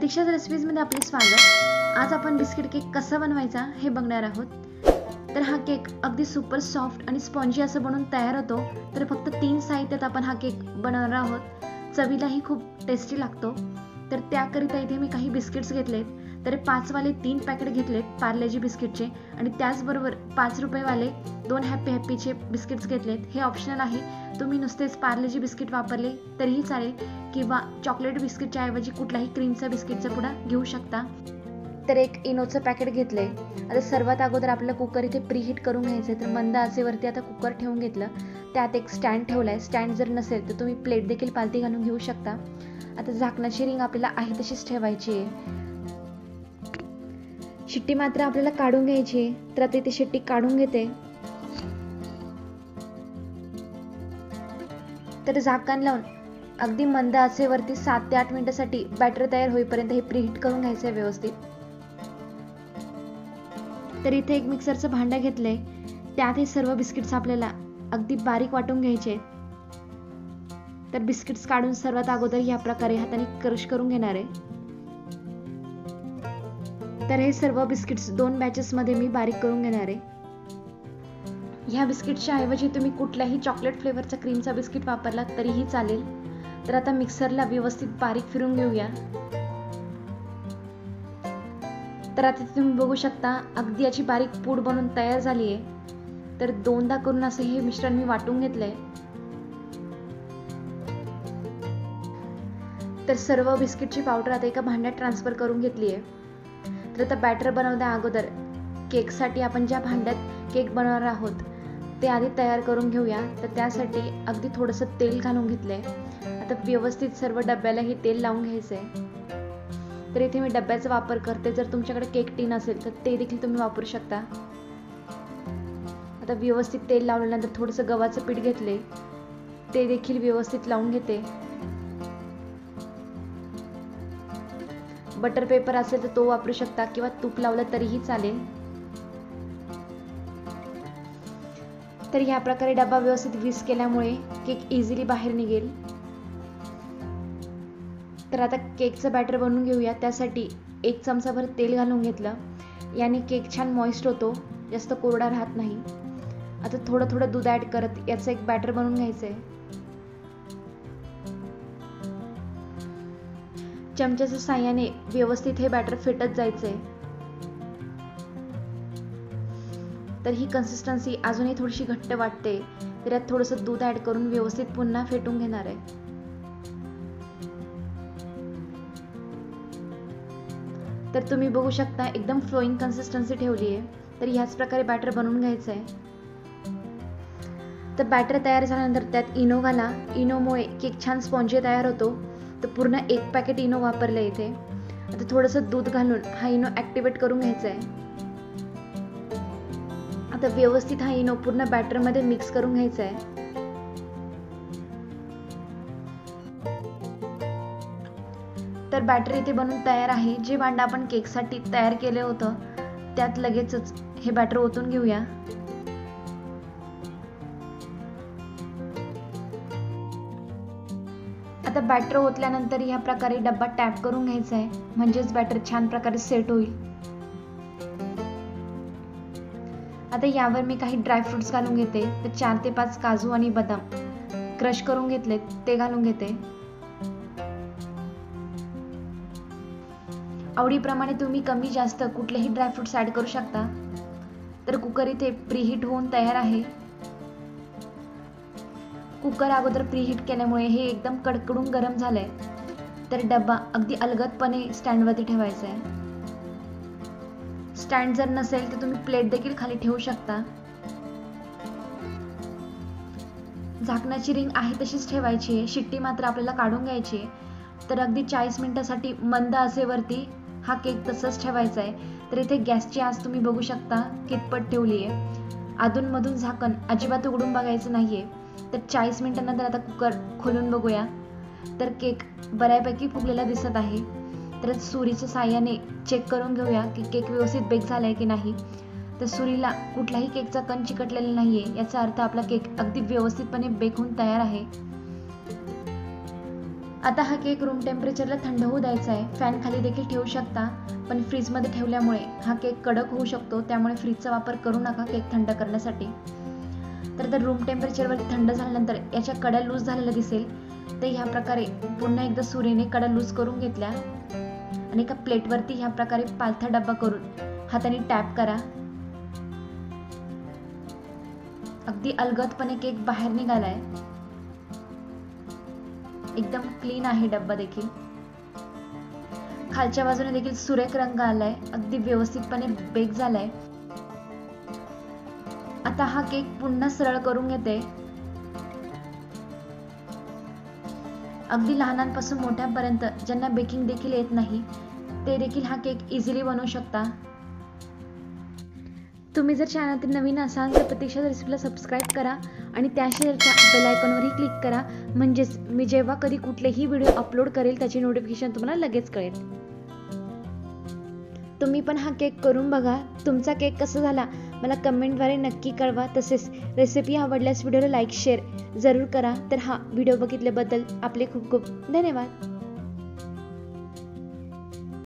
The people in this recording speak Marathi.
प्रतीक्षाच रेसिपीजमध्ये आपले स्वागत. आज आपण बिस्किट केक कसा बनवायचा हे बघणार आहोत. तर हा केक अगदी सुपर सॉफ्ट आणि स्पॉन्जी असं बनवून तयार होतो. तर फक्त तीन साहित्यात आपण हा केक बनवणार आहोत. चवीलाही खूप टेस्टी लागतो. तर त्याकरिता इथे मी काही बिस्किट्स घेतलेत. तर पाचवाले तीन पॅकेट घेतलेत पार्लेजी बिस्किटचे आणि त्याचबरोबर पाच रुपयेवाले दोन हॅप्पी हॅप्पीचे बिस्किट्स घेतलेत. हे ऑप्शनल आहे. तुम्ही नुसतेच पार्लेजी बिस्किट वापरले तरीही चालेल किंवा चॉकलेट बिस्किटच्या ऐवजी कुठलाही क्रीमचा बिस्किटचा पुडा घेऊ शकता. तर एक इनोचं पॅकेट घेतलंय. आता सर्वात अगोदर आपलं कुकर इथे प्रीहीट करून घ्यायचं आहे तर मंद आचेवरती आता कुकर ठेवून घेतलं. त्यात एक स्टँड ठेवलाय. स्टँड जर नसेल तर तुम्ही प्लेट देखील पालती घालून घेऊ शकता. आता झाकणाची रिंग आपल्याला आहे तशीच ठेवायची आहे. शिट्टी मात्र आपल्याला काढून घ्यायची तर आता इथे शिट्टी काढून घेते. तर झाकण लावून अगदी मंद आचेवरती सात ते आठ मिनिटासाठी बॅटर तयार होईपर्यंत हे प्रीहीट करून घ्यायचं आहे व्यवस्थित. तर इथे एक मिक्सरचं भांडं घेतलंय. त्यात हे सर्व बिस्किट्स आपल्याला अगदी बारीक वाटून घ्यायचे तर बिस्किट्स काढून सर्वात अगोदर या प्रकारे हाताने क्रश करून घेणार आहे. तर हे सर्व बिस्किट्स दोन बॅचेसमध्ये मी बारीक करून घेणार आहे. ह्या बिस्किटच्या ऐवजी तुम्ही कुठल्याही चॉकलेट फ्लेवरचा क्रीमचा बिस्किट वापरला तरीही चालेल. तर आता मिक्सरला व्यवस्थित बारीक फिरून घेऊया. तर आता तुम्ही बघू शकता अगदी याची बारीक पूड बनून तयार झाली आहे. तर दोनदा करून असं हे मिश्रण मी वाटून घेतलंय. तर सर्व बिस्किटची पावडर आता एका भांड्यात ट्रान्सफर करून घेतली आहे. तर आता बॅटर बनवण्या अगोदर केकसाठी आपण ज्या भांड्यात केक बनवणार आहोत ते आधी तयार करून घेऊया. तर त्यासाठी अगदी थोडंसं तेल घालून घेतलंय. आता व्यवस्थित सर्व डब्याला हे तेल लावून घ्यायचं आहे तर इथे मी डब्याचा वापर करते. जर तुमच्याकडे केक टीन असेल तर ते देखील तुम्ही वापरू शकता. आता व्यवस्थित तेल लावल्यानंतर थोडंसं गव्हाचं पीठ घेतले ते देखील व्यवस्थित लावून घेते. बटर पेपर असेल तर तो वापरू शकता किंवा तूप लावलं तरीही चालेल. तर ह्या प्रकारे डबा व्यवस्थित ग्रीस केल्यामुळे केक इझिली बाहेर निघेल. तर आता केकचं बॅटर बनवून घेऊया. त्यासाठी एक चमचाभर तेल घालून घेतलं. याने केक छान मॉइस्ट होतो. जास्त कोरडा राहत नाही. आता थोडं थोडं दूध ॲड करत याचं एक बॅटर बनवून घ्यायचं आहे चमच्याच्या साह्याने व्यवस्थित हे बॅटर फेटत जायचंय. तर ही कन्सिस्टन्सी अजूनही थोडीशी घट्ट वाटते. तर यात थोडंसं दूध ॲड करून व्यवस्थित पुन्हा फेटून घेणार आहे. तर तुम्ही बघू शकता एकदम फ्लोईंग कन्सिस्टन्सी ठेवली आहे. तर ह्याच प्रकारे बॅटर बनवून घ्यायचं आहे तर बॅटर तयार झाल्यानंतर त्यात इनो घाला इनोमुळे केक छान स्पॉन्जी तयार होतो. तर पूर्ण एक पॅकेट इनो वापरलं इथे. आता थोडंसं दूध घालून हा इनो ॲक्टिवेट करून घ्यायचा आहे आता व्यवस्थित हा इनो पूर्ण बॅटरमध्ये मिक्स करून घ्यायचा आहे तर बॅटर इथे बनवून तयार आहे. जे भांडं आपण केकसाठी तयार केलं होतं त्यात लगेचच हे बॅटर ओतून घेऊया. आता बॅटर ओतल्यानंतर ह्या प्रकारे डब्बा टॅप करून घ्यायचा आहे. म्हणजेच बॅटर छान प्रकारे सेट होईल. आता यावर मी काही ड्रायफ्रुट्स घालून घेते. तर चार ते पाच काजू आणि बदाम क्रश करून घेतले ते घालून घेते. आवडीप्रमाणे तुम्ही कमी जास्त कुठलेही ड्रायफ्रुट्स ॲड करू शकता. तर कुकर इथे प्रीहीट होऊन तयार आहे. कुकर अगोदर प्रीहीट केल्यामुळे हे एकदम कडकडून गरम झालंय. तर डब्बा अगदी अलगदपणे स्टँडवरती ठेवायचा आहे स्टँड जर नसेल तर तुम्ही प्लेट देखील खाली ठेवू शकता. झाकणाची रिंग आहे तशीच ठेवायची आहे. शिट्टी मात्र आपल्याला काढून घ्यायची आहे. तर अगदी चाळीस मिनिटासाठी मंद आचेवरती हा केक तसंच ठेवायचा आहे तर इथे गॅसची आज तुम्ही बघू शकता. कितपत ठेवली आहे अधूनमधून झाकण अजिबात उघडून बघायचं नाही आहे तर चाळीस मिनिटानंतर आता कुकर खोलून बघूया. तर केक बऱ्यापैकी फुगलेला दिसत आहे. तर सुरीच्या साह्याने चेक करून घेऊया की केक व्यवस्थित बेक झाला आहे की नाही. तर सुरीला कुठलाही केकचा कण चिकटलेला नाही आहे याचा अर्थ आपला केक अगदी व्यवस्थितपणे बेक होऊन तयार आहे. आता हा केक रूम टेम्परेचरला थंड होऊ द्यायचा आहे. फॅन खाली देखील ठेवू शकता पण फ्रीजमध्ये ठेवल्यामुळे हा केक कडक होऊ शकतो त्यामुळे फ्रीजचा वापर करू नका केक थंड करण्यासाठी. तर तर रूम टेम्परेचरवरती थंड झाल्यानंतर याच्या कड्या लूज झालेल्या दिसेल तर ह्या प्रकारे पुन्हा एकदा सूर्यने कड्या लूज करून घेतल्या आणि एका प्लेटवरती ह्या प्रकारे पालथा डब्बा करून हाताने टॅप करा. अगदी अलगदपणे केक बाहेर निघालाय. एकदम क्लीन आहे डब्बा देखील. खालच्या बाजूने देखील सुरेख रंग आलाय. अगदी व्यवस्थितपणे बेक झालाय. आता हा केक पुन्हा सरळ करून घेते. अगदी लहानांपासून मोठ्यांपर्यंत ज्यांना बेकिंग देखील येत नाही ते देखील हा केक इझिली बनवू शकता. तुम्ही जर चॅनलतील नवीन असाल तर प्रतीक्षा रेसिपीला सबस्क्राईब करा आणि त्याशिवायच्या बेल आयकॉनवरही क्लिक करा. म्हणजेच मी जेव्हा कधी कुठलेही व्हिडिओ अपलोड करेल त्याची नोटिफिकेशन तुम्हाला लगेच कळेल. तुम्ही पण हा केक करून बघा. तुमचा केक कसा झाला? मला कमेंटद्वारे नक्की कळवा. तसेच रेसिपी आवडल्यास व्हिडिओला लाईक शेअर जरूर करा. तर हा व्हिडिओ बघितल्याबद्दल आपले खूप खूप धन्यवाद.